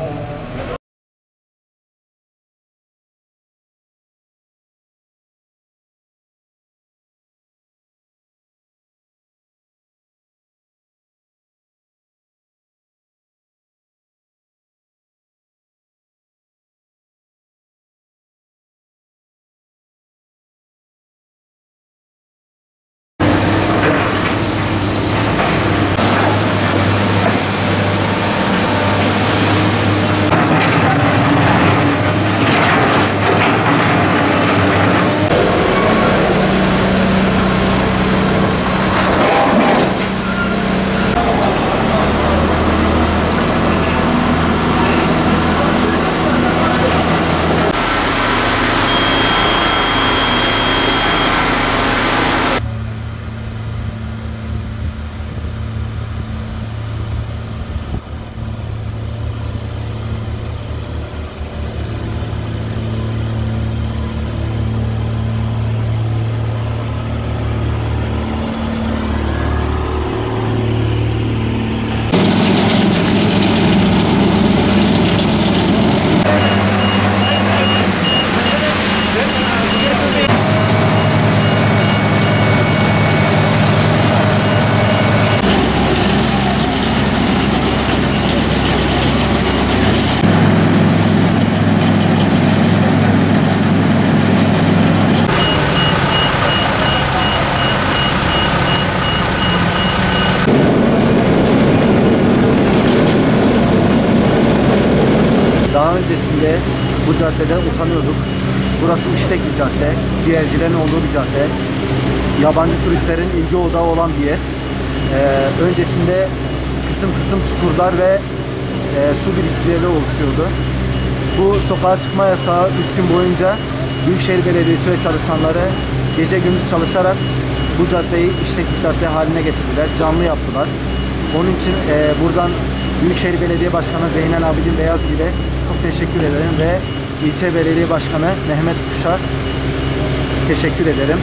Amen. Daha öncesinde bu caddeden utanıyorduk. Burası işlek bir cadde, ciğercilerin olduğu bir cadde. Yabancı turistlerin ilgi odağı olan bir yer. Ee, öncesinde kısım kısım çukurlar ve e, su birikintileri oluşuyordu. Bu sokağa çıkma yasağı 3 gün boyunca Büyükşehir Belediyesi ve çalışanları gece gündüz çalışarak bu caddeyi işlek bir cadde haline getirdiler, canlı yaptılar. Onun için e, buradan Büyükşehir Belediye Başkanı Zeynel Abidin Beyazgül'e çok teşekkür ederim ve ilçe belediye başkanı Mehmet Kuş'a teşekkür ederim.